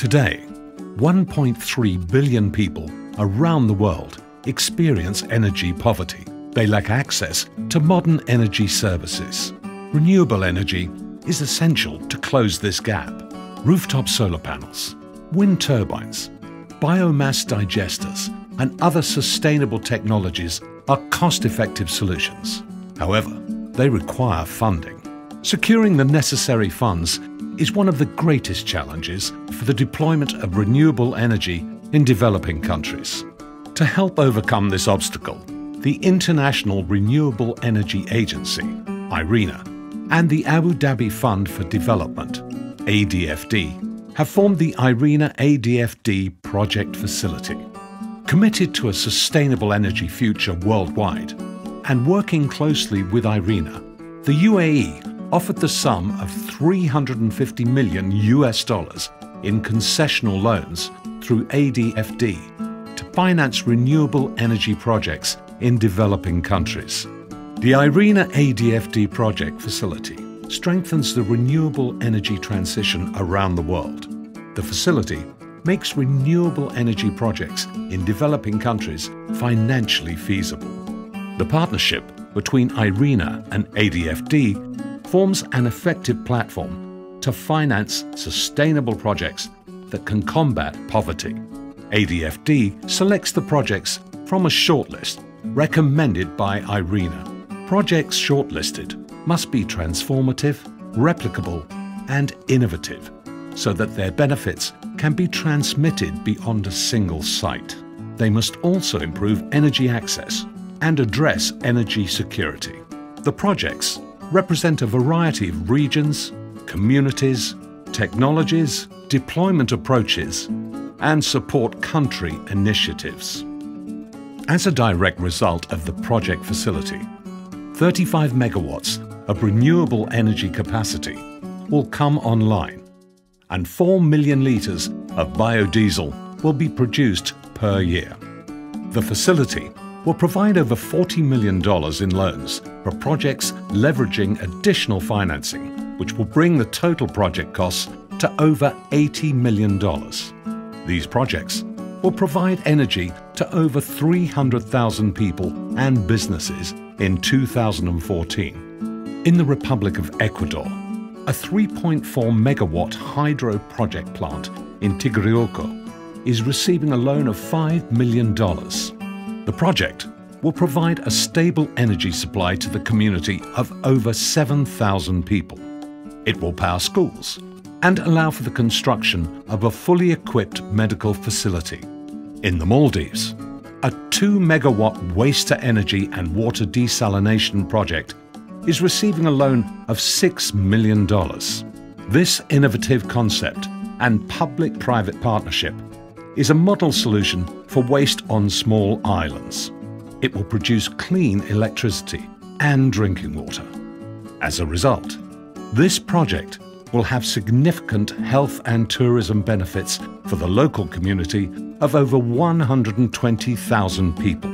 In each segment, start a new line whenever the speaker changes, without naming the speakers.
Today, 1.3 billion people around the world experience energy poverty. They lack access to modern energy services. Renewable energy is essential to close this gap. Rooftop solar panels, wind turbines, biomass digesters and other sustainable technologies are cost-effective solutions. However, they require funding. Securing the necessary funds is one of the greatest challenges for the deployment of renewable energy in developing countries. To help overcome this obstacle, the International Renewable Energy Agency, IRENA, and the Abu Dhabi Fund for Development, ADFD, have formed the IRENA ADFD Project Facility. Committed to a sustainable energy future worldwide and working closely with IRENA, the UAE offered the sum of 350 million US dollars in concessional loans through ADFD to finance renewable energy projects in developing countries. The IRENA ADFD project facility strengthens the renewable energy transition around the world. The facility makes renewable energy projects in developing countries financially feasible. The partnership between IRENA and ADFD forms an effective platform to finance sustainable projects that can combat poverty. ADFD selects the projects from a shortlist recommended by IRENA. Projects shortlisted must be transformative, replicable and innovative so that their benefits can be transmitted beyond a single site. They must also improve energy access and address energy security. The projects represent a variety of regions, communities, technologies, deployment approaches, and support country initiatives. As a direct result of the project facility, 35 megawatts of renewable energy capacity will come online and 4 million litres of biodiesel will be produced per year. The facility will provide over $40 million in loans for projects leveraging additional financing, which will bring the total project costs to over $80 million. These projects will provide energy to over 300,000 people and businesses in 2014. In the Republic of Ecuador, a 3.4 megawatt hydro project plant in Tigreurco is receiving a loan of $5 million. The project will provide a stable energy supply to the community of over 7,000 people. It will power schools, and allow for the construction of a fully equipped medical facility. In the Maldives, a 2 megawatt waste to energy and water desalination project is receiving a loan of $6 million. This innovative concept and public private partnership is a model solution for waste on small islands. It will produce clean electricity and drinking water. As a result, this project will have significant health and tourism benefits for the local community of over 120,000 people.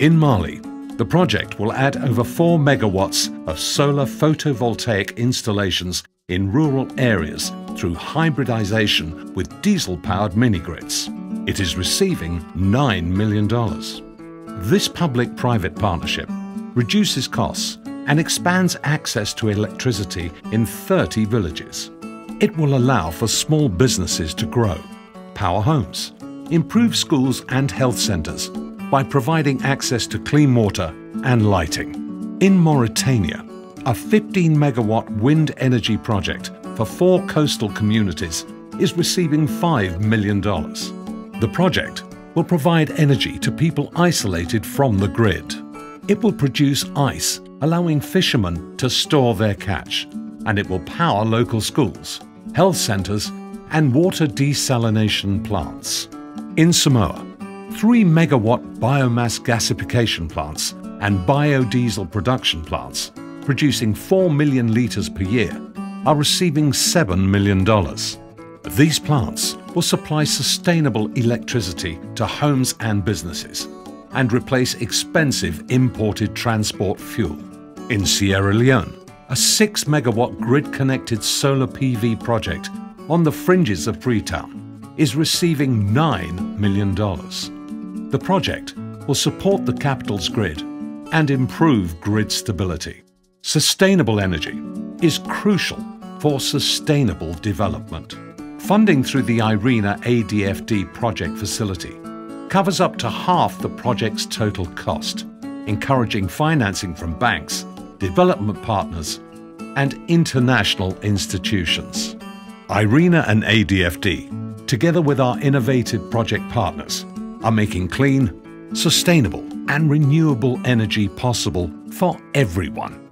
In Mali, the project will add over 4 megawatts of solar photovoltaic installations in rural areas through hybridization with diesel-powered mini-grids. It is receiving $9 million. This public-private partnership reduces costs and expands access to electricity in 30 villages. It will allow for small businesses to grow, power homes, improve schools and health centres by providing access to clean water and lighting. In Mauritania, a 15 megawatt wind energy project for four coastal communities is receiving $5 million. The project will provide energy to people isolated from the grid. It will produce ice allowing fishermen to store their catch, and it will power local schools, health centres and water desalination plants. In Samoa, 3 megawatt biomass gasification plants and biodiesel production plants, producing 4 million litres per year, are receiving $7 million. These plants will supply sustainable electricity to homes and businesses and replace expensive imported transport fuel. In Sierra Leone, a 6 megawatt grid connected solar PV project on the fringes of Freetown, is receiving $9 million. The project will support the capital's grid and improve grid stability. Sustainable energy is crucial for sustainable development. Funding through the IRENA ADFD project facility covers up to half the project's total cost, encouraging financing from banks, development partners, and international institutions. IRENA and ADFD, together with our innovative project partners, are making clean, sustainable, and renewable energy possible for everyone.